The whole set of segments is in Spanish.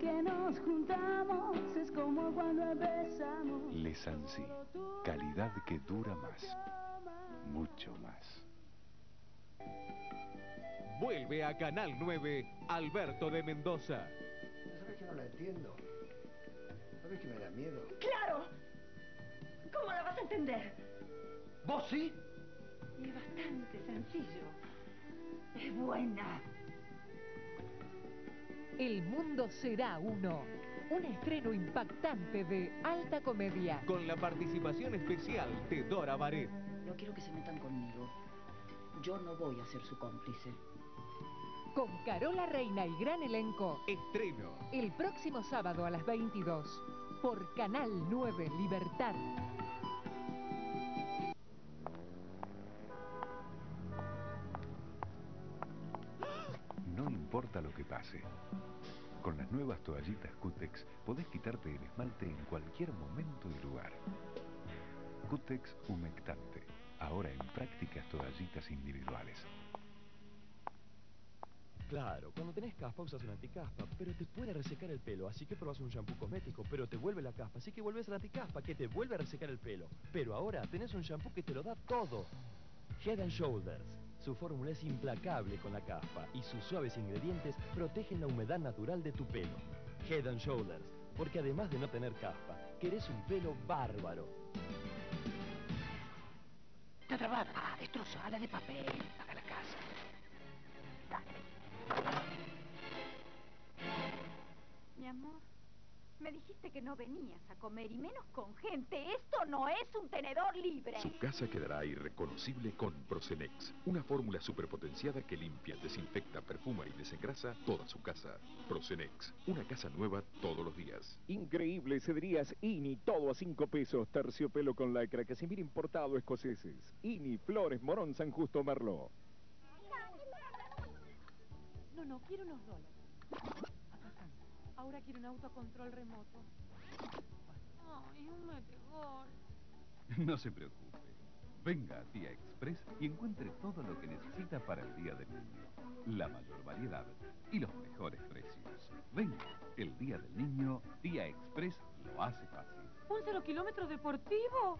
que nos juntamos es como cuando empezamos. Lesansi, calidad que dura más, mucho más. Vuelve a Canal 9, Alberto de Mendoza. ¿Sabes que no la entiendo? ¿Sabes que me da miedo? ¡Claro! ¿Cómo la vas a entender? ¿Vos sí? Y es bastante sencillo. Es buena. El mundo será uno. Un estreno impactante de alta comedia. Con la participación especial de Dora Baret. No quiero que se metan conmigo. Yo no voy a ser su cómplice. Con Carola Reina y gran elenco. Estreno. El próximo sábado a las 22. Por Canal 9 Libertad. Pase. Con las nuevas toallitas Cutex podés quitarte el esmalte en cualquier momento y lugar. Cutex humectante. Ahora en prácticas toallitas individuales. Claro, cuando tenés caspa usas un anticaspa, pero te puede resecar el pelo, así que probás un shampoo cosmético, pero te vuelve la caspa, así que vuelves al anticaspa, que te vuelve a resecar el pelo. Pero ahora tenés un shampoo que te lo da todo. Head and Shoulders. Su fórmula es implacable con la caspa y sus suaves ingredientes protegen la humedad natural de tu pelo. Head and Shoulders, porque además de no tener caspa, querés un pelo bárbaro. Está trabada. Ah, destrozada de papel. Paga la casa. Mi amor, me dijiste que no venías a comer y menos con gente. Esto no es un tenedor libre. Su casa quedará irreconocible con Procenex, una fórmula superpotenciada que limpia, desinfecta, perfuma y desengrasa toda su casa. Procenex, una casa nueva todos los días. Increíble, cederías INI, todo a 5 pesos, terciopelo con lacra, casimir importado escoceses. INI, Flores, Morón, San Justo, Merló. No, no, quiero unos dólares. Ahora quiero un auto a control remoto. Ay, un metegol. No se preocupe. Venga a Tía Express y encuentre todo lo que necesita para el Día del Niño. La mayor variedad y los mejores precios. Venga, el Día del Niño, Tía Express lo hace fácil. ¿Un cero kilómetro deportivo?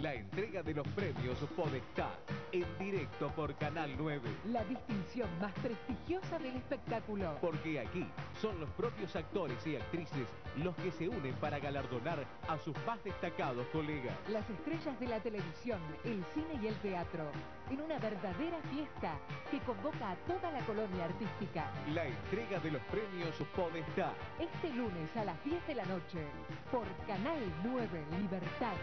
La entrega de los premios Podestá en directo por Canal 9. La distinción más prestigiosa del espectáculo. Porque aquí son los propios actores y actrices los que se unen para galardonar a sus más destacados colegas. Las estrellas de la televisión, el cine y el teatro. En una verdadera fiesta que convoca a toda la colonia artística. La entrega de los premios Podestá. Este lunes a las 10 de la noche por Canal 9 Libertad.